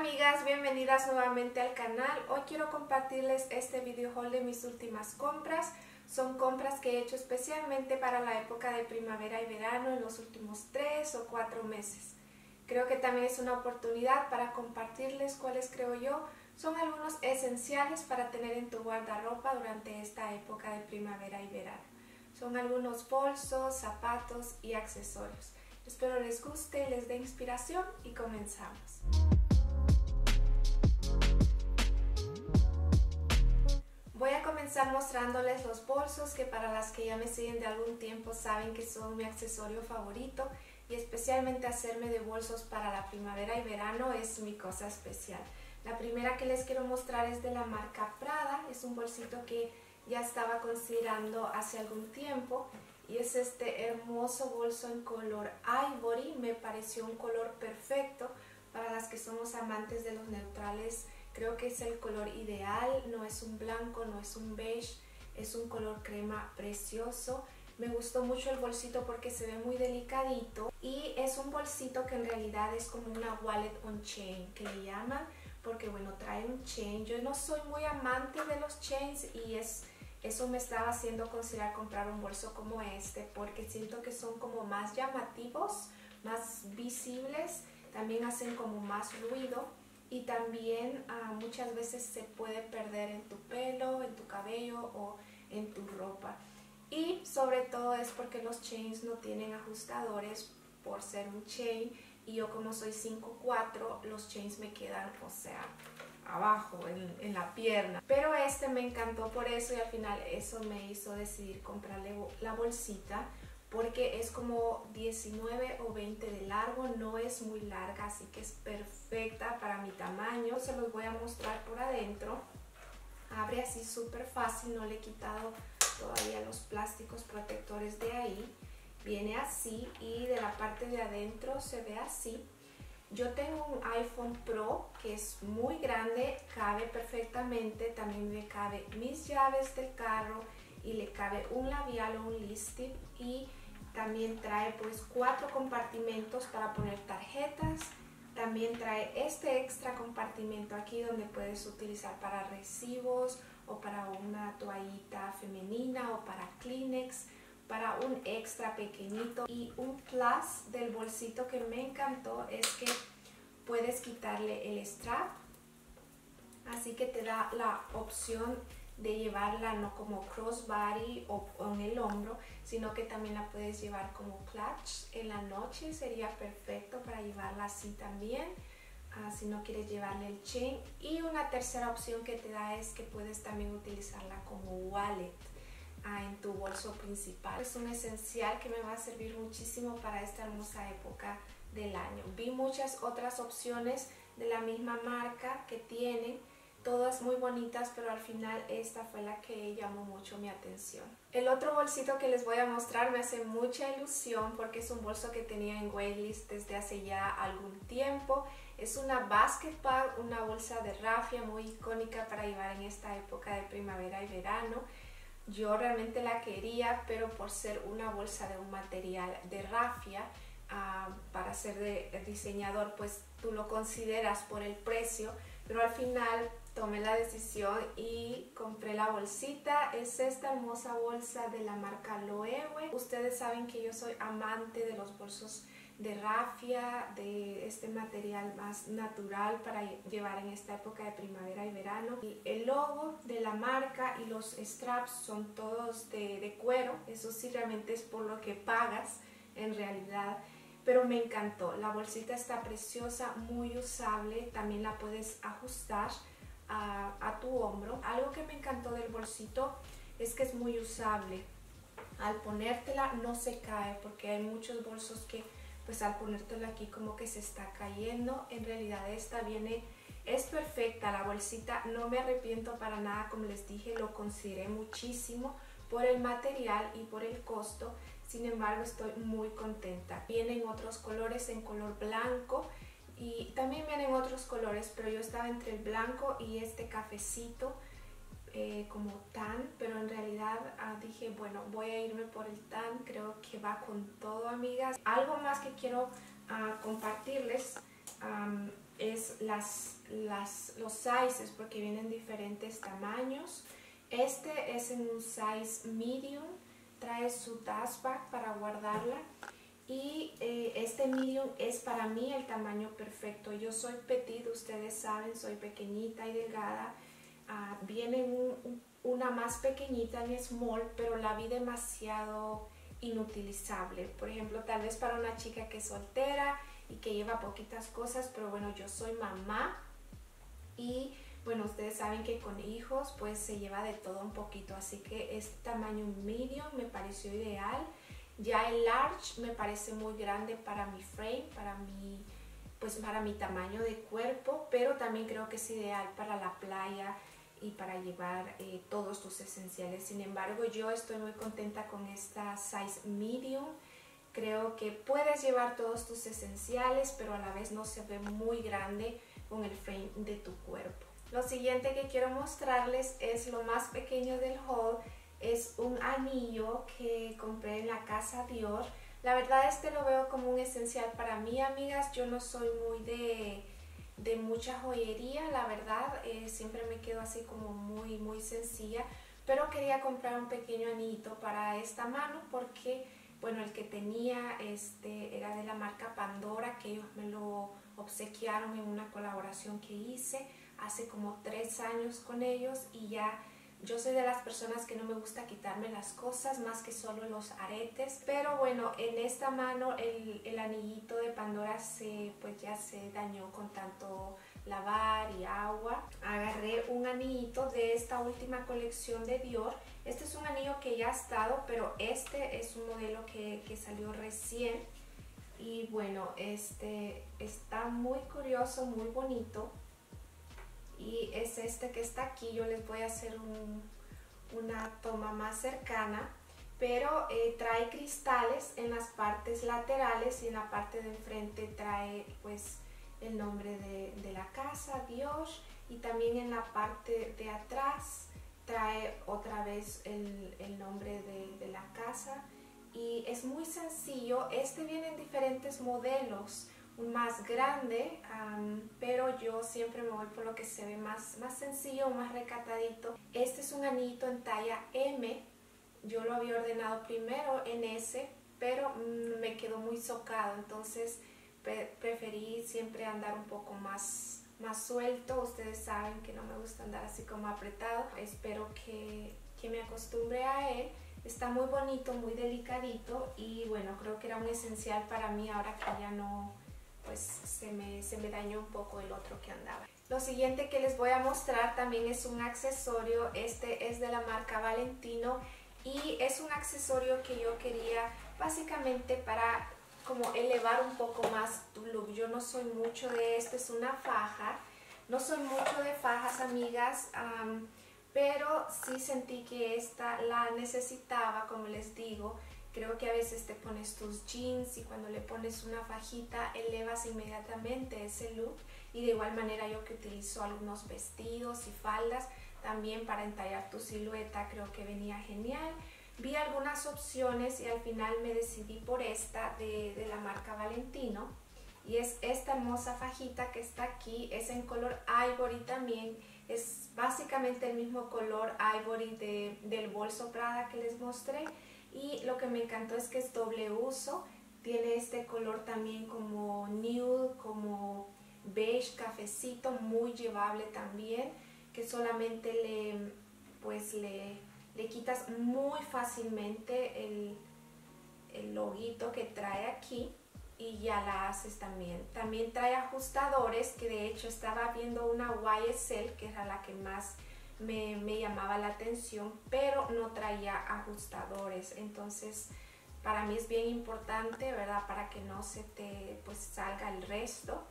amigas, bienvenidas nuevamente al canal. Hoy quiero compartirles este video haul de mis últimas compras. Son compras que he hecho especialmente para la época de primavera y verano en los últimos 3 o 4 meses. Creo que también es una oportunidad para compartirles cuáles creo yo son algunos esenciales para tener en tu guardarropa durante esta época de primavera y verano. Son algunos bolsos, zapatos y accesorios. Espero les guste, les dé inspiración y comenzamos. Voy a comenzar mostrándoles los bolsos que para las que ya me siguen de algún tiempo saben que son mi accesorio favorito y especialmente hacerme de bolsos para la primavera y verano es mi cosa especial. La primera que les quiero mostrar es de la marca Prada, es un bolsito que ya estaba considerando hace algún tiempo y es este hermoso bolso en color ivory, me pareció un color perfecto para las que somos amantes de los neutrales Creo que es el color ideal, no es un blanco, no es un beige, es un color crema precioso. Me gustó mucho el bolsito porque se ve muy delicadito y es un bolsito que en realidad es como una wallet on chain que le llaman porque bueno, trae un chain. Yo no soy muy amante de los chains y es, eso me estaba haciendo considerar comprar un bolso como este porque siento que son como más llamativos, más visibles, también hacen como más ruido y también ah, muchas veces se puede perder en tu pelo, en tu cabello o en tu ropa. Y sobre todo es porque los chains no tienen ajustadores por ser un chain y yo como soy 5'4 los chains me quedan, o sea, abajo en, en, la pierna. Pero este me encantó por eso y al final eso me hizo decidir comprarle la bolsita porque es como 19 o 20 de largo, no es muy larga, así que es perfecta para mi tamaño. Se los voy a mostrar por adentro. Abre así súper fácil, no le he quitado todavía los plásticos protectores de ahí. Viene así y de la parte de adentro se ve así. Yo tengo un iPhone Pro que es muy grande, cabe perfectamente, también me cabe mis llaves del carro y le cabe un labial o un lipstick y también trae pues cuatro compartimentos para poner tarjetas. También trae este extra compartimento aquí donde puedes utilizar para recibos o para una toallita femenina o para Kleenex, para un extra pequeñito. Y un plus del bolsito que me encantó es que puedes quitarle el strap. Así que te da la opción de llevarla no como crossbody o, en el hombro, sino que también la puedes llevar como clutch. En la noche, sería perfecto para llevarla así también. Ah, si no quieres llevarle el chain. Y una tercera opción que te da es que puedes también utilizarla como wallet ah, en tu bolso principal. Es un esencial que me va a servir muchísimo para esta hermosa época del año. Vi muchas otras opciones de la misma marca que tienen todas muy bonitas, pero al final esta fue la que llamó mucho mi atención. El otro bolsito que les voy a mostrar me hace mucha ilusión porque es un bolso que tenía en waitlist desde hace ya algún tiempo. Es una basket bag, una bolsa de rafia muy icónica para llevar en esta época de primavera y verano. Yo realmente la quería, pero por ser una bolsa de un material de rafia, ah, para ser de diseñador, pues tú lo consideras por el precio, pero al final tomé la decisión y compré la bolsita. Es esta hermosa bolsa de la marca Loewe. Ustedes saben que yo soy amante de los bolsos de rafia, de este material más natural para llevar en esta época de primavera y verano. Y el logo de la marca y los straps son todos de, de cuero. Eso sí realmente es por lo que pagas en realidad pero me encantó. La bolsita está preciosa, muy usable, también la puedes ajustar a, tu hombro. Algo que me encantó del bolsito es que es muy usable. Al ponértela no se cae porque hay muchos bolsos que pues al ponértela aquí como que se está cayendo. En realidad esta viene, es perfecta la bolsita, no me arrepiento para nada, como les dije, lo consideré muchísimo por el material y por el costo. Sin embargo, estoy muy contenta. Vienen otros colores en color blanco y también vienen otros colores, pero yo estaba entre el blanco y este cafecito eh, como tan, pero en realidad ah, dije, bueno, voy a irme por el tan, creo que va con todo, amigas. Algo más que quiero ah, compartirles es las, los sizes porque vienen diferentes tamaños. Este es en un size medium, trae su bag para guardarla y eh, este medium es para mí el tamaño perfecto. Yo soy petit, ustedes saben, soy pequeñita y delgada. Ah, viene una más pequeñita en small, pero la vi demasiado inutilizable. Por ejemplo, tal vez para una chica que es soltera y que lleva poquitas cosas, pero bueno, yo soy mamá y bueno, ustedes saben que con hijos pues se lleva de todo un poquito, así que este tamaño medium me pareció ideal. Ya el large me parece muy grande para mi frame, para mi, pues para mi tamaño de cuerpo, pero también creo que es ideal para la playa y para llevar eh, todos tus esenciales. Sin embargo, yo estoy muy contenta con esta size medium. Creo que puedes llevar todos tus esenciales, pero a la vez no se ve muy grande con el frame de tu cuerpo. Lo siguiente que quiero mostrarles es lo más pequeño del haul. Es un anillo que compré en la casa Dior. La verdad este lo veo como un esencial para mí, amigas. Yo no soy muy de, de mucha joyería, la verdad. Eh, siempre me quedo así como muy, muy sencilla. Pero quería comprar un pequeño anillito para esta mano porque, bueno, el que tenía este era de la marca Pandora, que ellos me lo obsequiaron en una colaboración que hice hace como tres años con ellos y ya yo soy de las personas que no me gusta quitarme las cosas más que solo los aretes. Pero bueno, en esta mano el, el, anillito de Pandora se, pues ya se dañó con tanto lavar y agua. Agarré un anillito de esta última colección de Dior. Este es un anillo que ya ha estado, pero este es un modelo que, que salió recién. Y bueno, este está muy curioso, muy bonito y es este que está aquí. Yo les voy a hacer una toma más cercana, pero eh, trae cristales en las partes laterales y en la parte de enfrente trae pues el nombre de, la casa, Dios, y también en la parte de atrás trae otra vez el, nombre de, de la casa y es muy sencillo. Este viene en diferentes modelos más grande, pero yo siempre me voy por lo que se ve más, más sencillo, más recatadito. Este es un anillito en talla M, yo lo había ordenado primero en S, pero me quedó muy socado, entonces preferí siempre andar un poco más, más suelto. Ustedes saben que no me gusta andar así como apretado. Espero que, que me acostumbre a él. Está muy bonito, muy delicadito y bueno, creo que era un esencial para mí ahora que ya no, pues se me, se me dañó un poco el otro que andaba. Lo siguiente que les voy a mostrar también es un accesorio, este es de la marca Valentino y es un accesorio que yo quería básicamente para como elevar un poco más tu look. Yo no soy mucho de esto, es una faja, no soy mucho de fajas amigas, pero sí sentí que esta la necesitaba, como les digo, Creo que a veces te pones tus jeans y cuando le pones una fajita elevas inmediatamente ese look. Y de igual manera yo que utilizo algunos vestidos y faldas también para entallar tu silueta creo que venía genial. Vi algunas opciones y al final me decidí por esta de, de la marca Valentino. Y es esta hermosa fajita que está aquí, es en color ivory también. Es básicamente el mismo color ivory de, del bolso Prada que les mostré y lo que me encantó es que es doble uso, tiene este color también como nude, como beige, cafecito, muy llevable también, que solamente le, pues le, le quitas muy fácilmente el, el loguito que trae aquí y ya la haces también. También trae ajustadores, que de hecho estaba viendo una YSL, que era la que más me, llamaba la atención, pero no traía ajustadores. Entonces, para mí es bien importante, ¿verdad? Para que no se te pues salga el resto.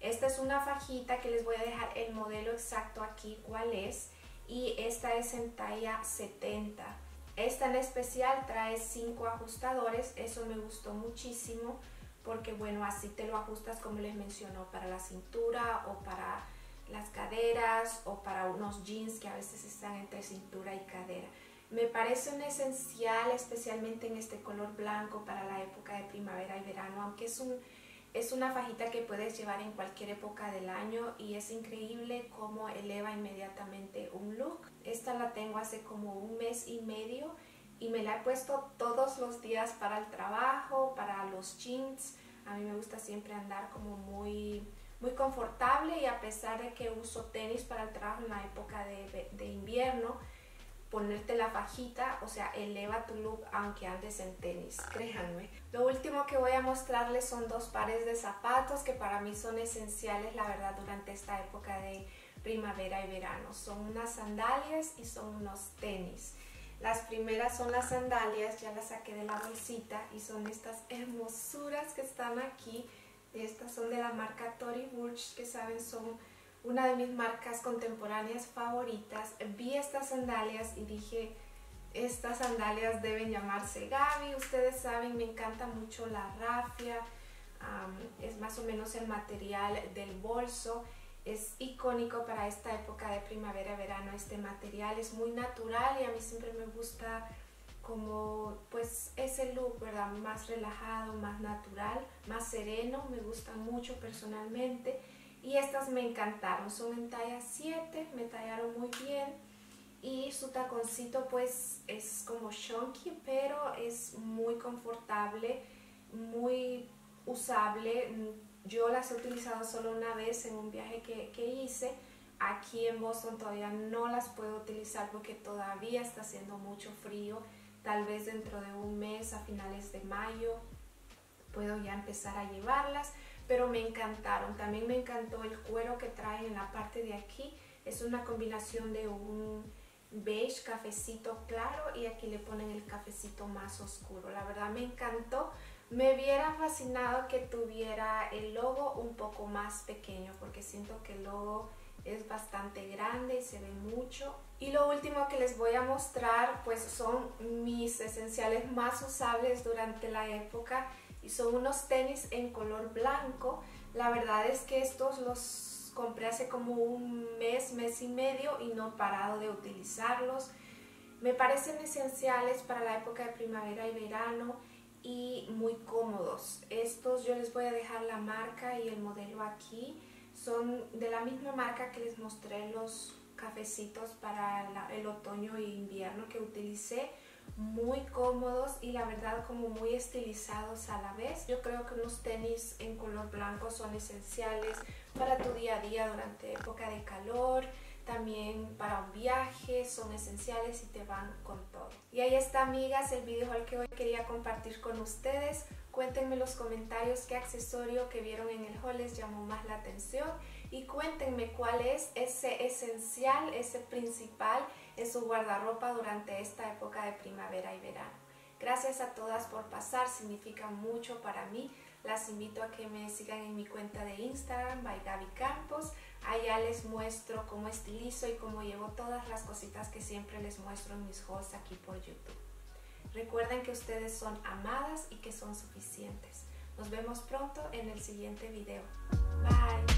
Esta es una fajita que les voy a dejar el modelo exacto aquí, cuál es. Y esta es en talla 70. Esta en especial trae 5 ajustadores, eso me gustó muchísimo porque bueno, así te lo ajustas como les mencionó para la cintura o para las caderas o para unos jeans que a veces están entre cintura y cadera. Me parece un esencial, especialmente en este color blanco para la época de primavera y verano, aunque es un, Es una fajita que puedes llevar en cualquier época del año y es increíble cómo eleva inmediatamente un look. Esta la tengo hace como un mes y medio y me la he puesto todos los días para el trabajo, para los jeans. A mí me gusta siempre andar como muy, muy confortable y a pesar de que uso tenis para el trabajo en la época de, de invierno, ponerte la fajita, o sea, eleva tu look aunque andes en tenis, créanme. Lo último que voy a mostrarles son dos pares de zapatos que para mí son esenciales, la verdad, durante esta época de primavera y verano. Son unas sandalias y son unos tenis. Las primeras son las sandalias, ya las saqué de la bolsita y son estas hermosuras que están aquí. Estas son de la marca Tory Burch, que saben son una de mis marcas contemporáneas favoritas. Vi estas sandalias y dije, estas sandalias deben llamarse Gaby. Ustedes saben, me encanta mucho la rafia. es más o menos el material del bolso. Es icónico para esta época de primavera-verano este material. Es muy natural y a mí siempre me gusta como pues ese look, ¿verdad? Más relajado, más natural, más sereno. Me gusta mucho personalmente. Y estas me encantaron, son en talla 7, me tallaron muy bien. Y su taconcito pues es como chunky, pero es muy confortable, muy usable. Yo las he utilizado solo una vez en un viaje que, que hice. Aquí en Boston todavía no las puedo utilizar porque todavía está haciendo mucho frío. Tal vez dentro de un mes, a finales de mayo, puedo ya empezar a llevarlas pero me encantaron. También me encantó el cuero que trae en la parte de aquí. Es una combinación de un beige cafecito claro y aquí le ponen el cafecito más oscuro. La verdad me encantó. Me hubiera fascinado que tuviera el logo un poco más pequeño porque siento que el logo es bastante grande y se ve mucho. Y lo último que les voy a mostrar pues son mis esenciales más usables durante la época y son unos tenis en color blanco. La verdad es que estos los compré hace como un mes, mes y medio y no he parado de utilizarlos. Me parecen esenciales para la época de primavera y verano y muy cómodos. Estos yo les voy a dejar la marca y el modelo aquí. Son de la misma marca que les mostré los cafecitos para el otoño e invierno que utilicé muy cómodos y la verdad como muy estilizados a la vez. Yo creo que unos tenis en color blanco son esenciales para tu día a día durante época de calor, también para un viaje, son esenciales y te van con todo. Y ahí está amigas el video al que hoy quería compartir con ustedes. Cuéntenme en los comentarios qué accesorio que vieron en el haul les llamó más la atención y cuéntenme cuál es ese esencial, ese principal en su guardarropa durante esta época de primavera y verano. Gracias a todas por pasar, significa mucho para mí. Las invito a que me sigan en mi cuenta de Instagram, by Gaby Campos. Allá les muestro cómo estilizo y cómo llevo todas las cositas que siempre les muestro en mis hauls aquí por YouTube. Recuerden que ustedes son amadas y que son suficientes. Nos vemos pronto en el siguiente video. Bye.